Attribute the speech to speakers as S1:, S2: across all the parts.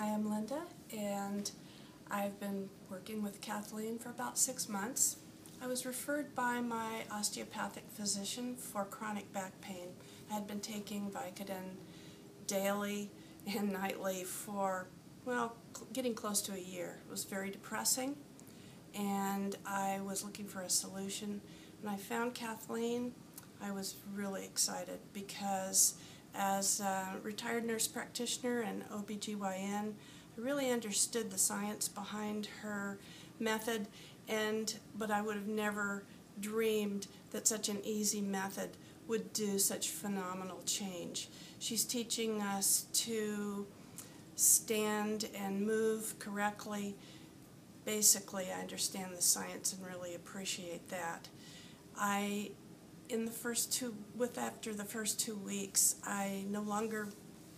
S1: Hi, I'm Linda, and I've been working with Kathleen for about six months. I was referred by my osteopathic physician for chronic back pain. I had been taking Vicodin daily and nightly for, well, getting close to a year. It was very depressing, and I was looking for a solution. When I found Kathleen, I was really excited because as a retired nurse practitioner and OBGYN, I really understood the science behind her method and but I would have never dreamed that such an easy method would do such phenomenal change. She's teaching us to stand and move correctly. Basically, I understand the science and really appreciate that. I in the first two with after the first two weeks i no longer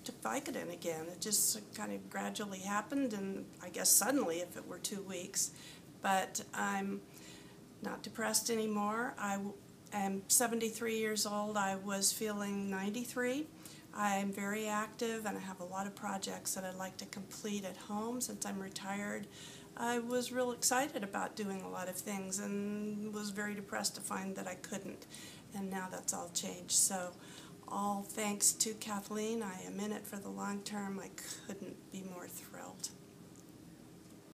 S1: took vicodin again. It just kind of gradually happened and i guess suddenly if it were two weeks. But i'm not depressed anymore. I am 73 years old. I was feeling 93 i'm very active and i have a lot of projects that i'd like to complete at home since i'm retired I was real excited about doing a lot of things and was very depressed to find that I couldn't and now that's all changed. So all thanks to Kathleen. I am in it for the long term. I couldn't.